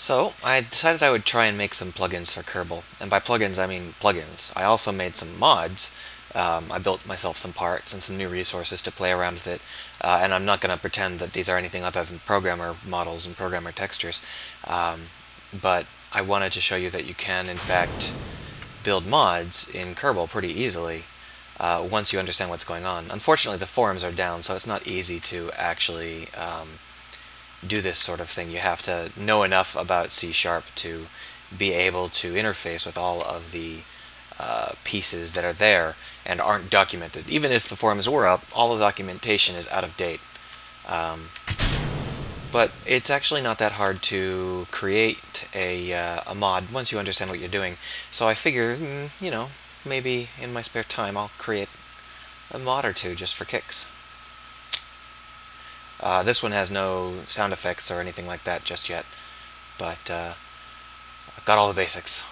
So I decided I would try and make some plugins for Kerbal, and by plugins I mean plugins. I also made some mods. Um, I built myself some parts and some new resources to play around with it, uh, and I'm not going to pretend that these are anything other than programmer models and programmer textures, um, but I wanted to show you that you can in fact build mods in Kerbal pretty easily uh, once you understand what's going on. Unfortunately the forums are down so it's not easy to actually um, do this sort of thing. You have to know enough about C Sharp to be able to interface with all of the uh, pieces that are there and aren't documented. Even if the forums were up, all the documentation is out of date. Um, but it's actually not that hard to create a, uh, a mod once you understand what you're doing. So I figure, mm, you know, maybe in my spare time I'll create a mod or two just for kicks. Uh, this one has no sound effects or anything like that just yet, but uh, got all the basics.